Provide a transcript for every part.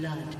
Blood.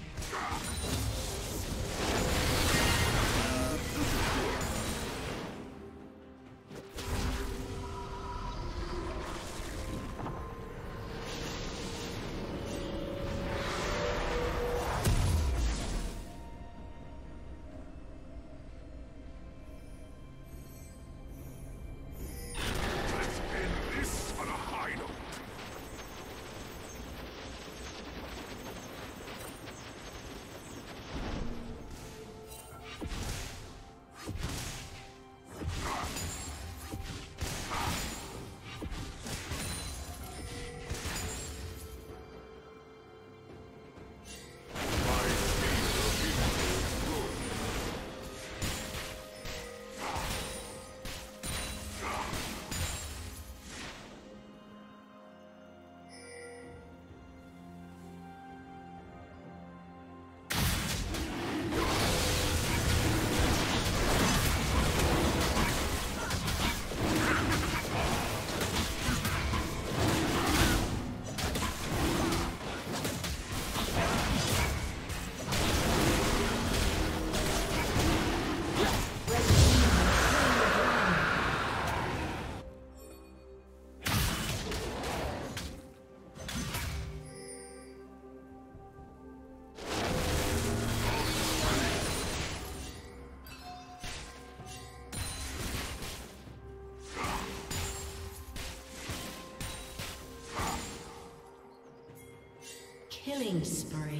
Killing spree.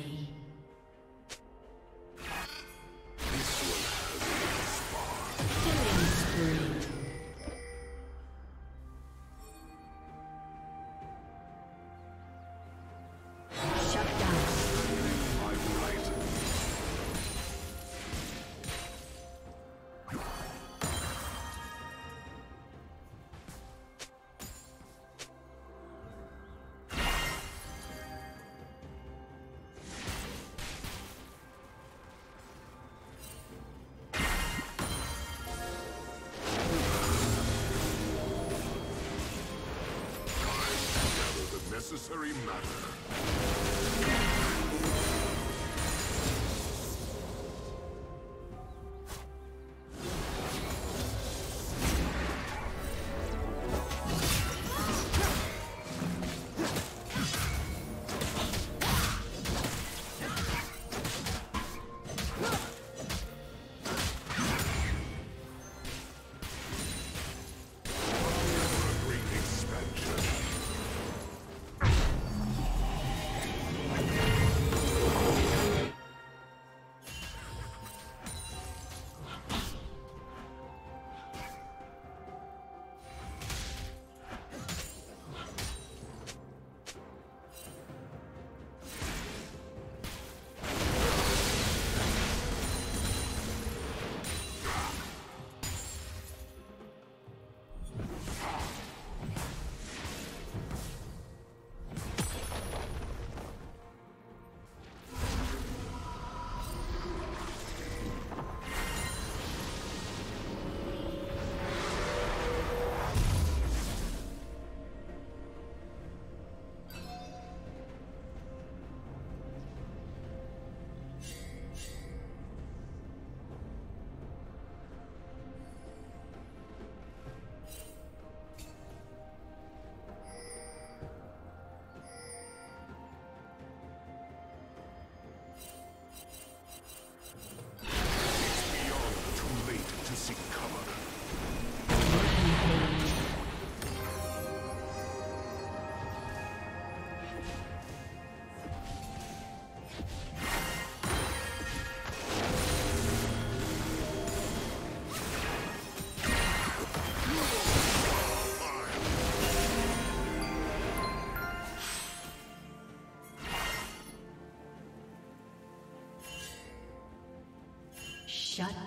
Necessary matter.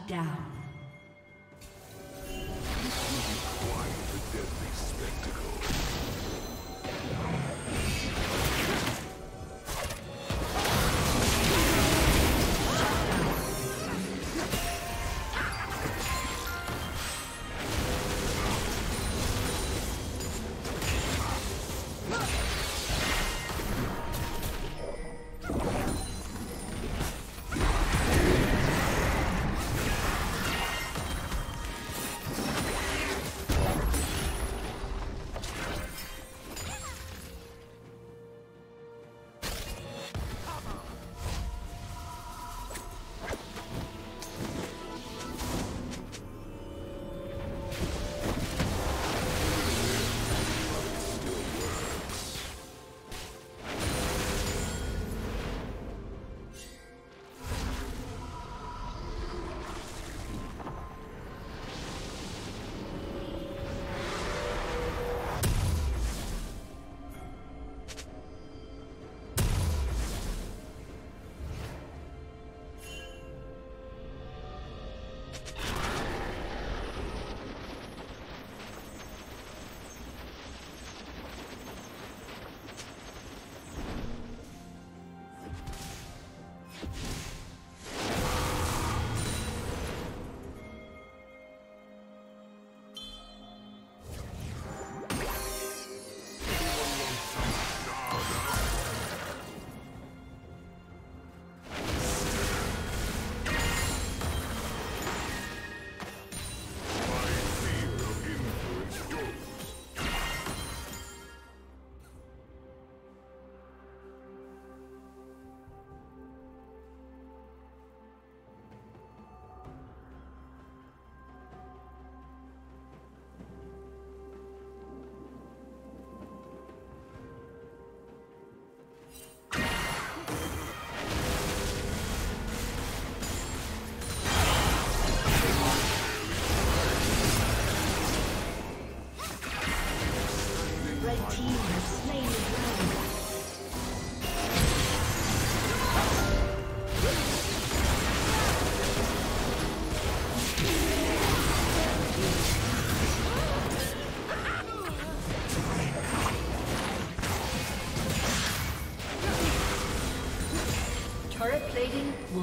Down.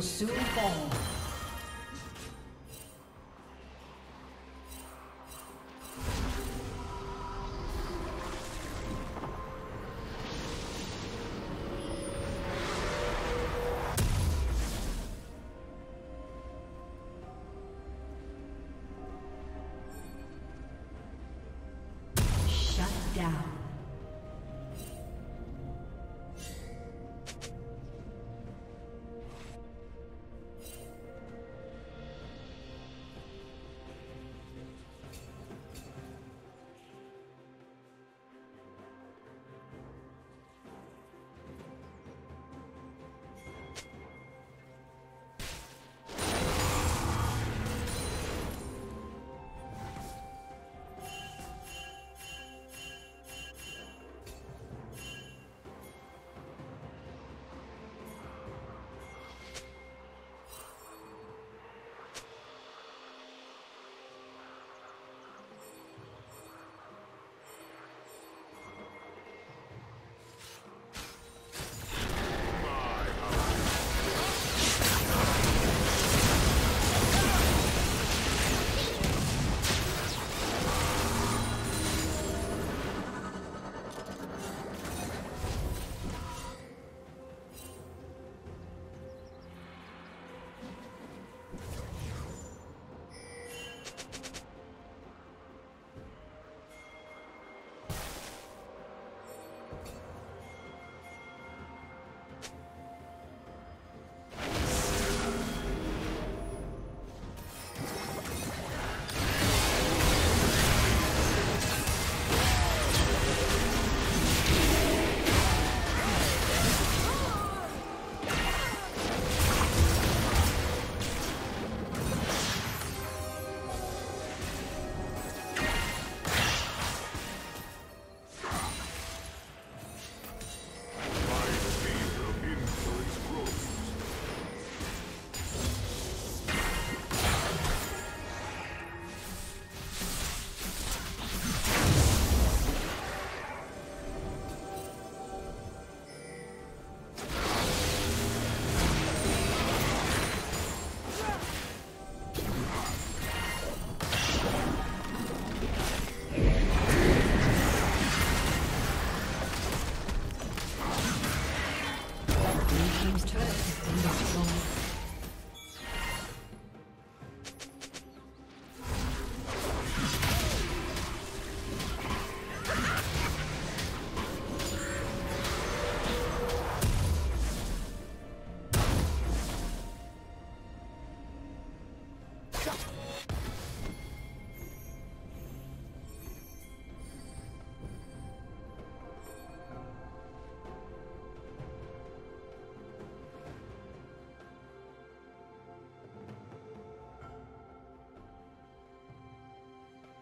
Will soon fall.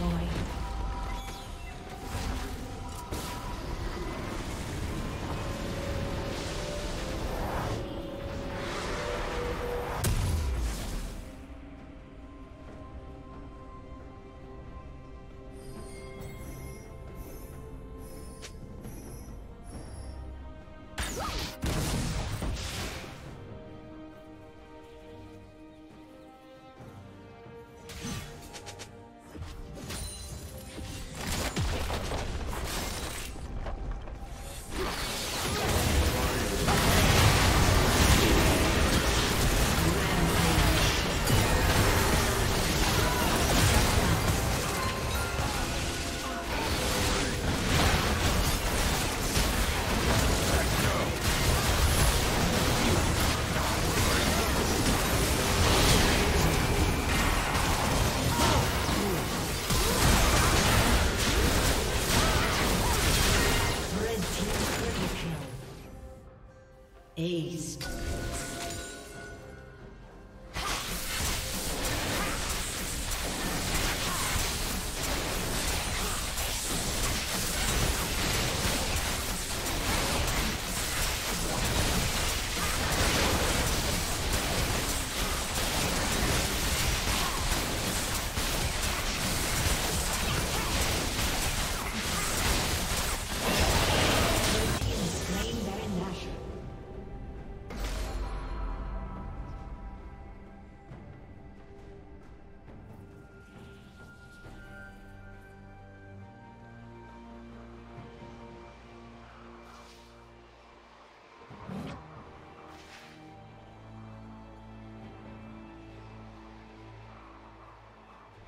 destroyed.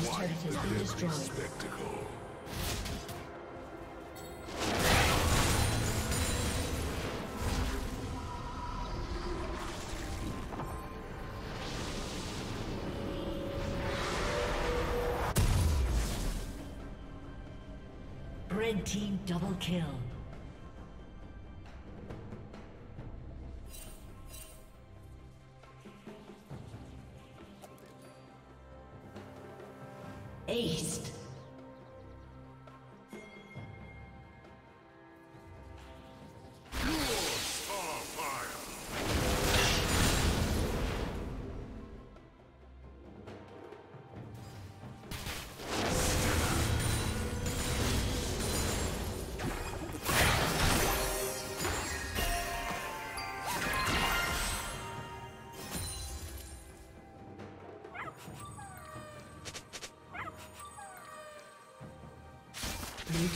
been destroyed. Red team double kill.